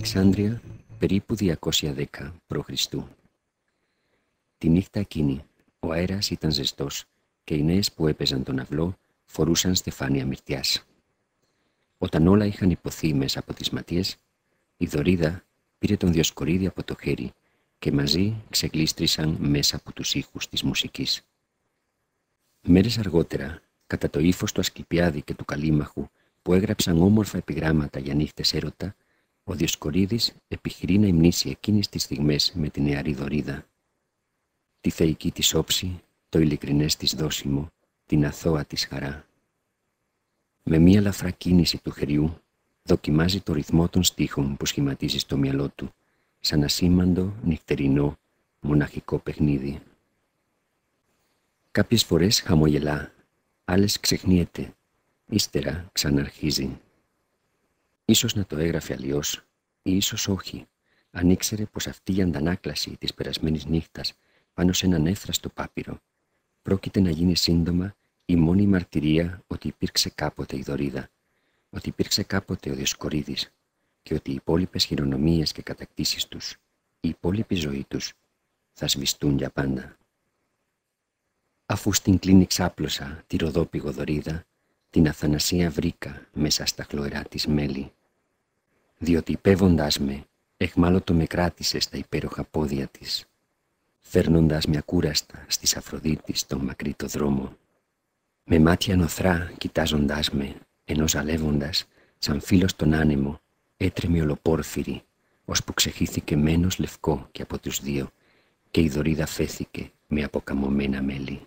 Αλεξάνδρεια περίπου 210 π.Χ. Τη νύχτα εκείνη ο αέρας ήταν ζεστός και οι νέες που έπαιζαν τον αυλό φορούσαν στεφάνια μυρτιάς. Όταν όλα είχαν υποθεί μέσα από τις ματιές, η Δωρίδα πήρε τον Διοσκορίδη από το χέρι και μαζί ξεκλίστρησαν μέσα από τους ήχους της μουσικής. Μέρες αργότερα, κατά το ύφος του Ασκληπιάδη και του Καλίμαχου που έγραψαν όμορφα επιγράμματα για νύχτες έρωτα, ο Διοσκορίδης επιχειρεί να υμνήσει εκείνες τις στιγμές με την νεαρή Δωρίδα. Τη θεϊκή της όψη, το ειλικρινές της δόσιμο, την αθώα της χαρά. Με μία λαφρά κίνηση του χεριού δοκιμάζει το ρυθμό των στίχων που σχηματίζει στο μυαλό του, σαν ασήμαντο, νυχτερινό, μοναχικό παιχνίδι. Κάποιες φορές χαμογελά, άλλες ξεχνιέται, ύστερα ξαναρχίζει. Ίσως να το έγραφε αλλιώς, ή ίσως όχι, αν ήξερε πως αυτή η αντανάκλαση της περασμένης νύχτας πάνω σε έναν έφραστο πάπυρο πρόκειται να γίνει σύντομα η μόνη μαρτυρία ότι υπήρξε κάποτε η Δωρίδα, ότι υπήρξε κάποτε ο Διοσκορίδης και ότι οι υπόλοιπες χειρονομίες και κατακτήσεις τους, η υπόλοιπη ζωή τους, θα σβηστούν για πάντα. Αφού στην κλίνη ξάπλωσα τη ροδόπηγο Δωρίδα, την Αθανασία βρήκα μέσα στα χλωερά της μέλη διότι υπέβοντάς με, εχμάλωτο με κράτησες στα υπέροχα πόδια της, φέρνοντας με ακούραστα στις Αφροδίτης τον μακρύ το δρόμο. Με μάτια νοθρά κοιτάζοντάς με, ενώ ζαλεύοντας, σαν φίλος τον άνεμο, έτρεμε ολοπόρφυρη, ώσπου ξεχύθηκε μένος λευκό και από τους δύο, και η δωρίδα φέθηκε με αποκαμωμένα μέλη.